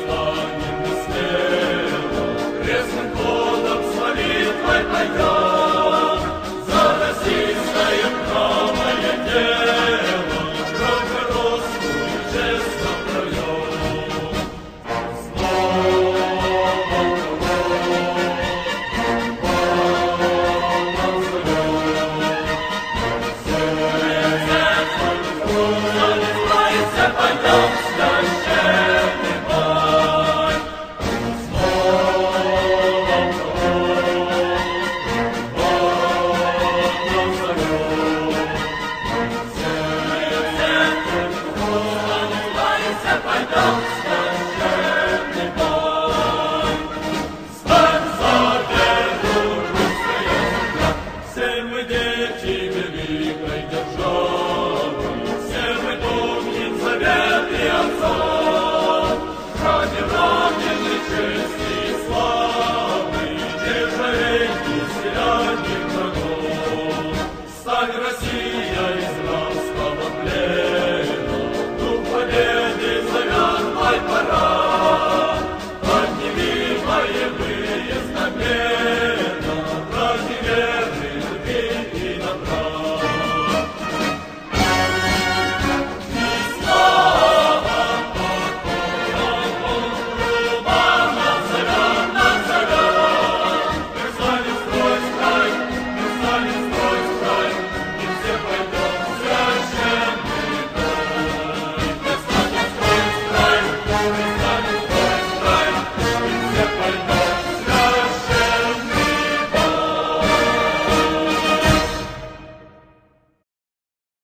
станем смело, крестным ходом с молитвой пойдем,